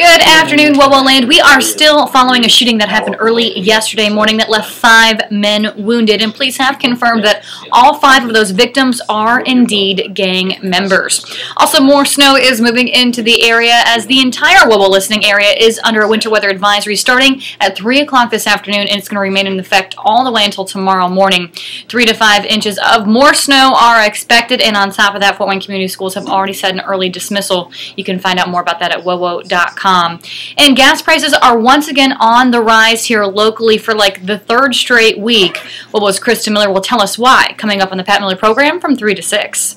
Good afternoon, WOWO Land. We are still following a shooting that happened early yesterday morning that left five men wounded, and police have confirmed that all five of those victims are indeed gang members. Also, more snow is moving into the area as the entire WOWO listening area is under a winter weather advisory starting at 3 o'clock this afternoon, and it's going to remain in effect all the way until tomorrow morning. Three to five inches of more snow are expected, and on top of that, Fort Wayne Community Schools have already said an early dismissal. You can find out more about that at WOWO.com. And gas prices are once again on the rise here locally for like the third straight week. What was Krista Miller will tell us why coming up on the Pat Miller program from 3 to 6.